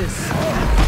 justice.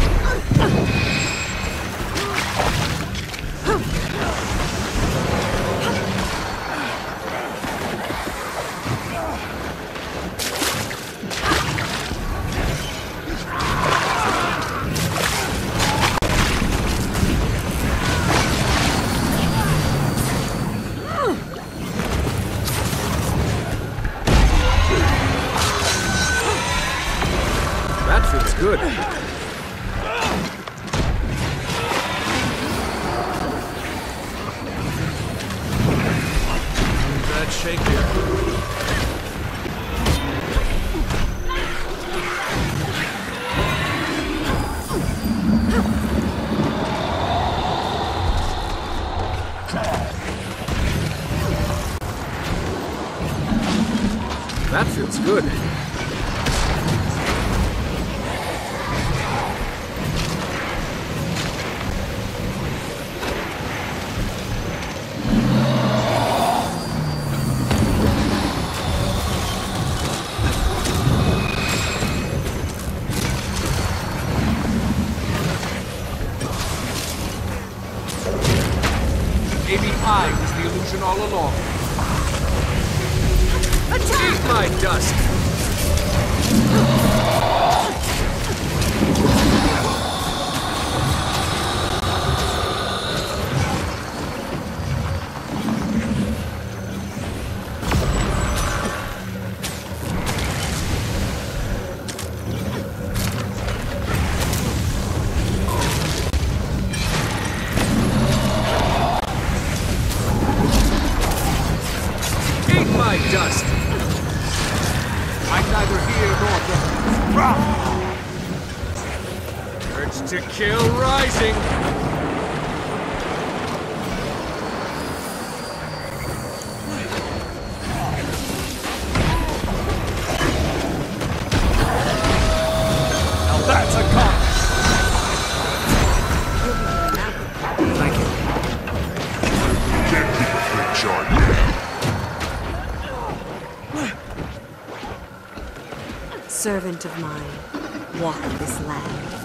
good. Maybe I was the illusion all along. Attack! Eat my dust! servant of mine walk this land.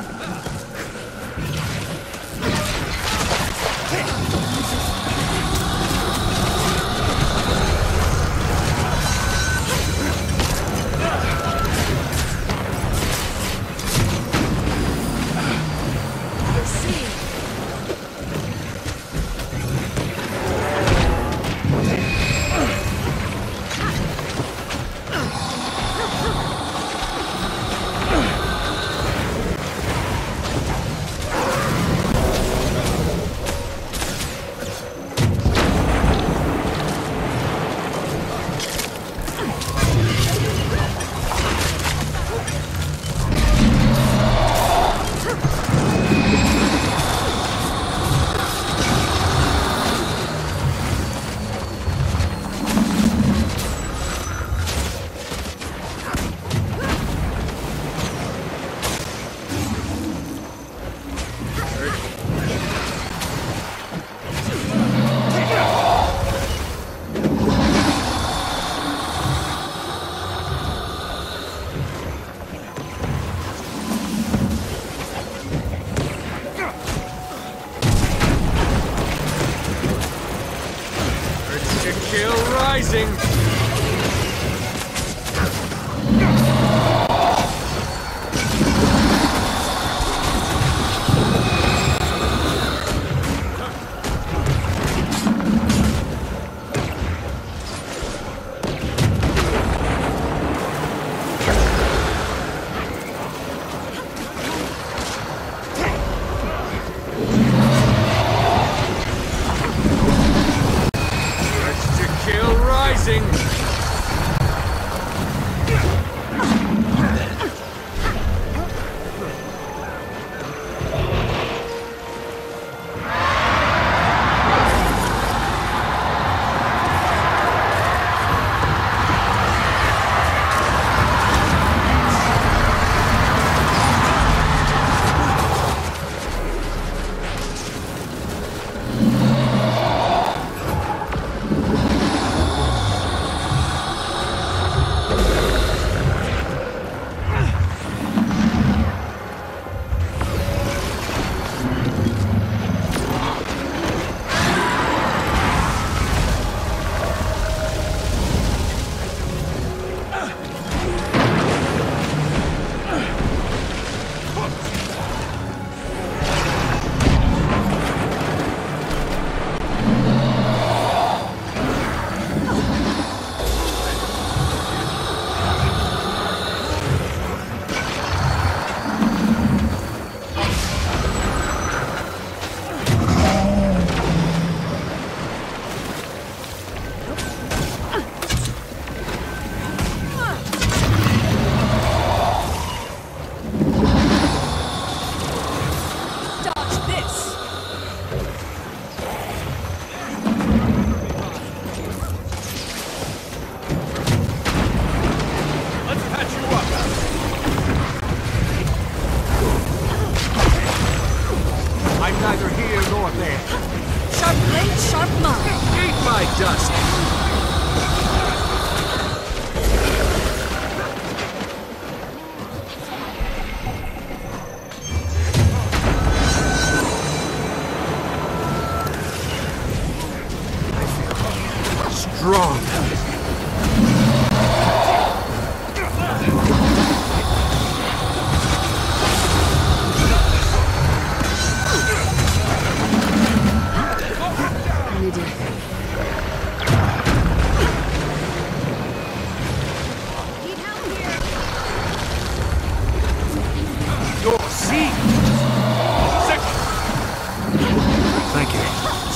strong.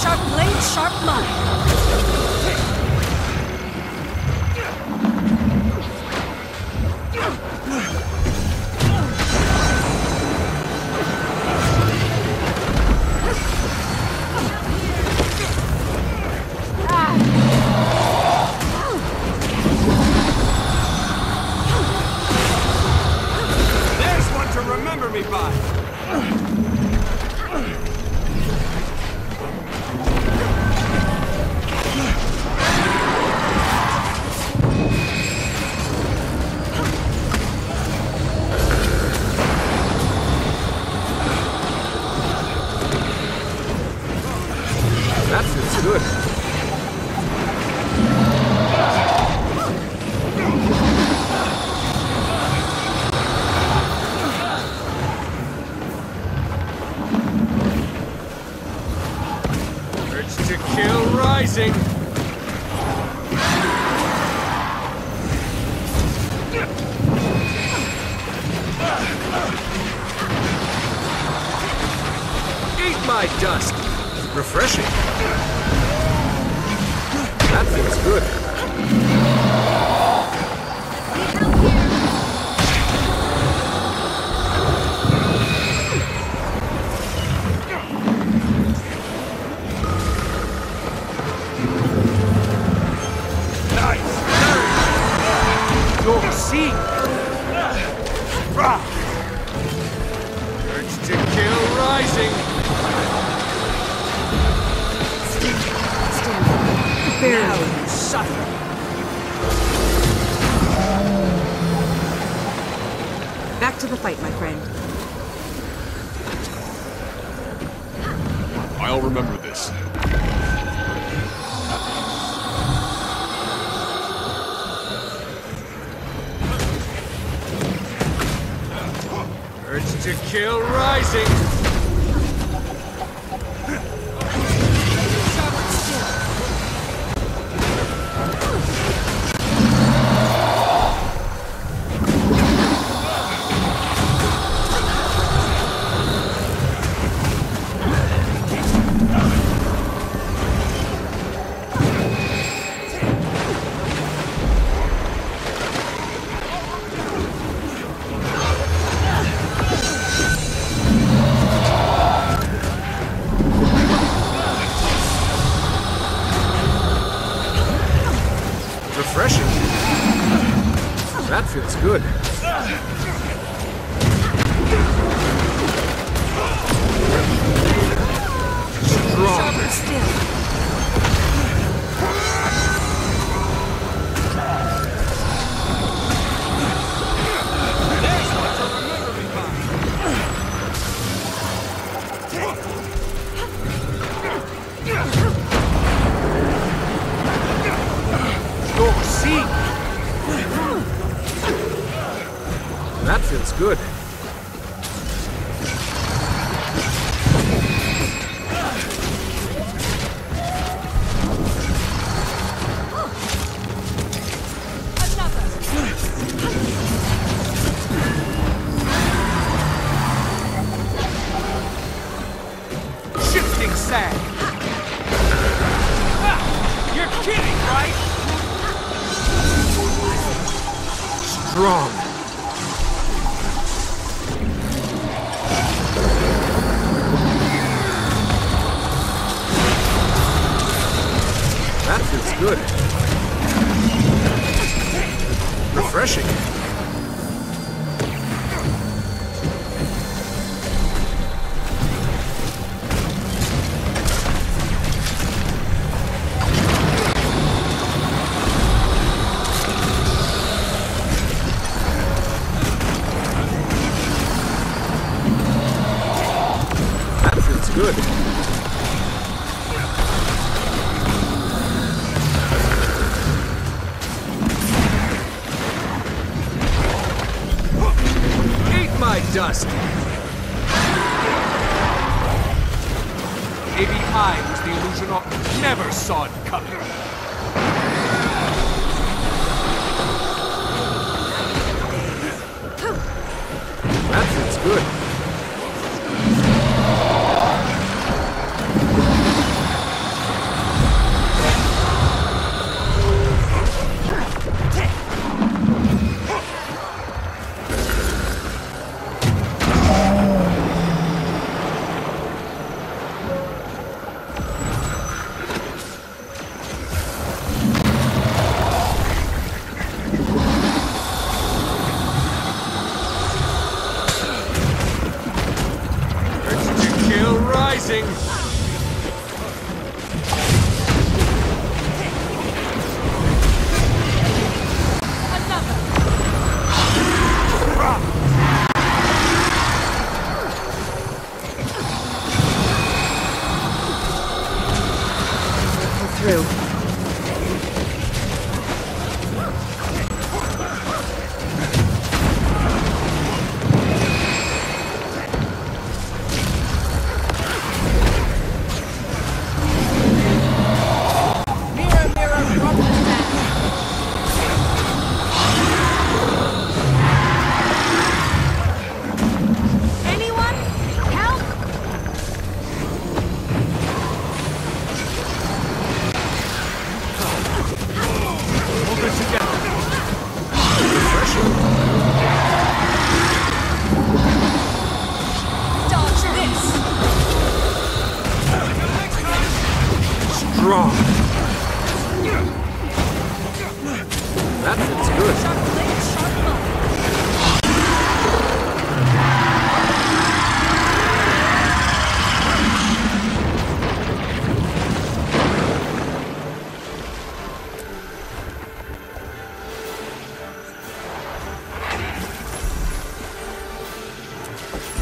sharp blade, sharp mind. remember me by? Barely. You suffer. Back to the fight, my friend. I'll remember this. Urge to kill rising. Feels good. Strong. Still. Feels good. You're kidding, right? Strong. Refreshing. Dust. Maybe I was the illusion of never saw it coming.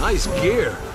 Nice gear.